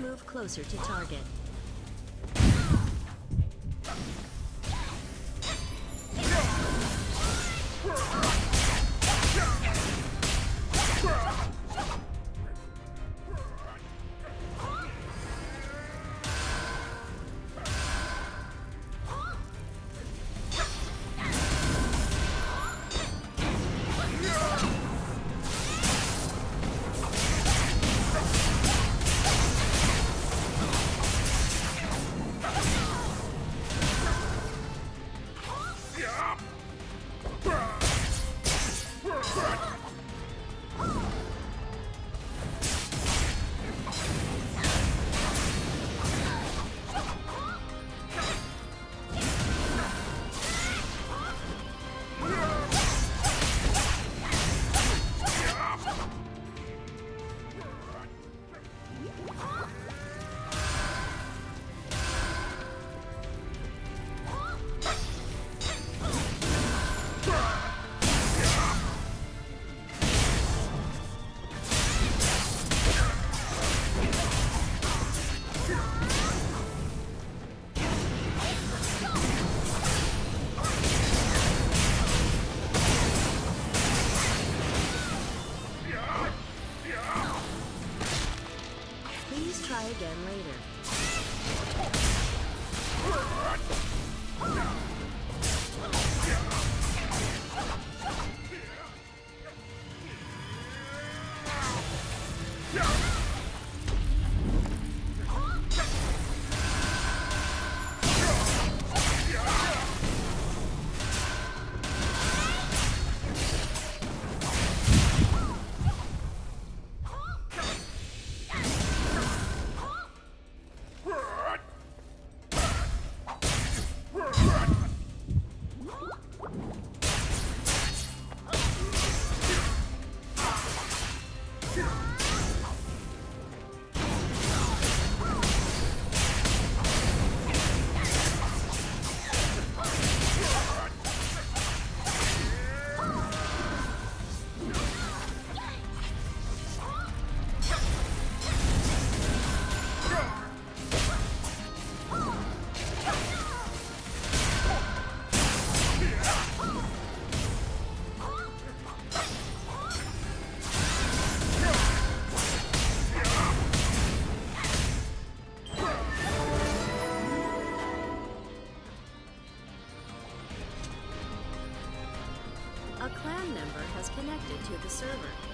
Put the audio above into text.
move closer to target. Later. Has connected to the server.